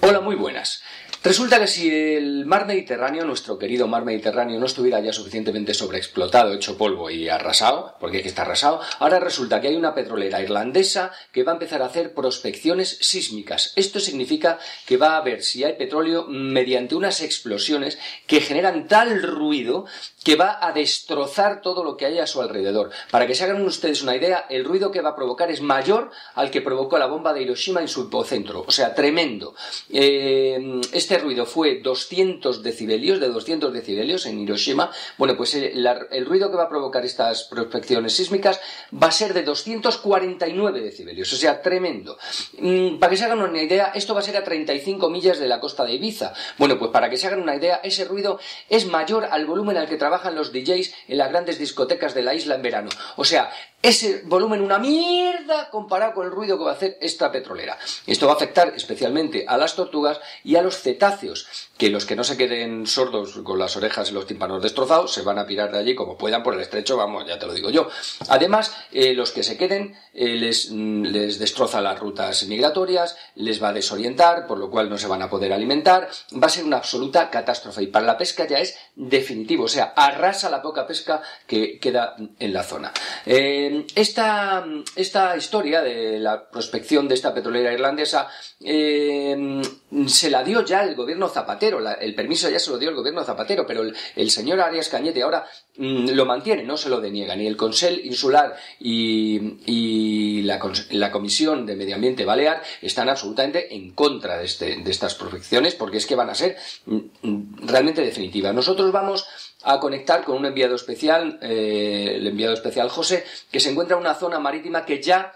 Hola, muy buenas. Resulta que si el mar Mediterráneo, nuestro querido mar Mediterráneo, no estuviera ya suficientemente sobreexplotado, hecho polvo y arrasado, porque hay que estar arrasado, ahora resulta que hay una petrolera irlandesa que va a empezar a hacer prospecciones sísmicas. Esto significa que va a ver si hay petróleo mediante unas explosiones que generan tal ruido que va a destrozar todo lo que hay a su alrededor. Para que se hagan ustedes una idea, el ruido que va a provocar es mayor al que provocó la bomba de Hiroshima en su hipocentro. O sea, tremendo. Eh, este ruido fue 200 decibelios, de 200 decibelios en Hiroshima. Bueno, pues eh, el, ruido que va a provocar estas prospecciones sísmicas va a ser de 249 decibelios. O sea, tremendo. Mm, para que se hagan una idea, esto va a ser a 35 millas de la costa de Ibiza. Bueno, pues para que se hagan una idea, ese ruido es mayor al volumen al que trabaja trabajan los DJs en las grandes discotecas de la isla en verano. O sea, ese volumen una mierda comparado con el ruido que va a hacer esta petrolera. Esto va a afectar especialmente a las tortugas y a los cetáceos, que los que no se queden sordos con las orejas y los tímpanos destrozados se van a pirar de allí como puedan por el estrecho, vamos, ya te lo digo yo. Además, eh, los que se queden eh, les, mm, les destroza las rutas migratorias, les va a desorientar, por lo cual no se van a poder alimentar, va a ser una absoluta catástrofe y para la pesca ya es definitivo, o sea, arrasa la poca pesca que queda en la zona. Eh, esta, esta, historia de la prospección de esta petrolera irlandesa eh, se la dio ya el gobierno Zapatero, el permiso ya se lo dio el gobierno Zapatero, pero el, señor Arias Cañete ahora lo mantiene, no se lo deniega. Ni el Consell Insular y, la, Comisión de Medio Ambiente Balear están absolutamente en contra de, este, de estas prospecciones porque es que van a ser mm, mm, realmente definitivas. Nosotros vamos a conectar con un enviado especial, eh, el enviado especial José, que se encuentra en una zona marítima que ya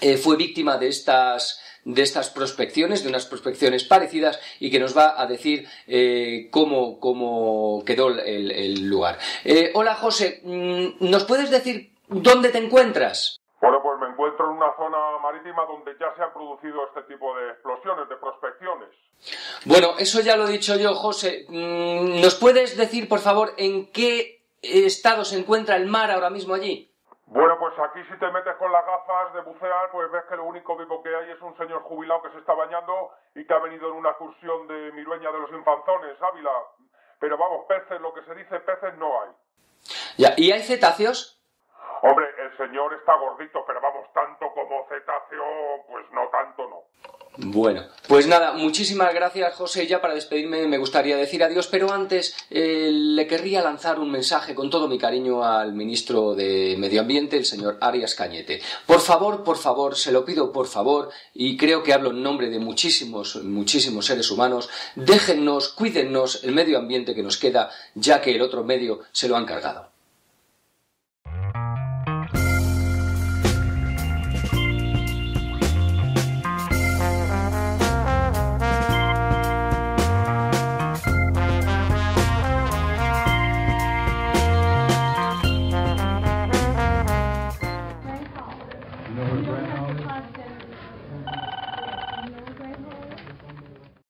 eh, fue víctima de estas de estas prospecciones, de unas prospecciones parecidas y que nos va a decir eh, cómo, cómo, quedó el, lugar. hola José, mm, ¿nos puedes decir dónde te encuentras? Bueno, pues me encuentro en una zona marítima donde ya se han producido este tipo de explosiones, de prospecciones. Bueno, eso ya lo he dicho yo, José. Mm, ¿Nos puedes decir, por favor, en qué estado se encuentra el mar ahora mismo allí? Bueno, pues aquí si te metes con las gafas de bucear, pues ves que lo único vivo que hay es un señor jubilado que se está bañando y que ha venido en una excursión de Mirueña de los Infanzones, Ávila. Pero vamos, peces, lo que se dice peces no hay. Ya, ¿y hay cetáceos? Hombre, el señor está gordito, pero vamos, tanto como cetáceo, pues no tanto no. Bueno, pues nada, muchísimas gracias José. Ya para despedirme me gustaría decir adiós, pero antes eh, le querría lanzar un mensaje con todo mi cariño al ministro de Medio Ambiente, el señor Arias Cañete. Por favor, por favor, se lo pido por favor, y creo que hablo en nombre de muchísimos, muchísimos seres humanos, déjennos, cuídennos el medio ambiente que nos queda, ya que el otro medio se lo han cargado. No regrets.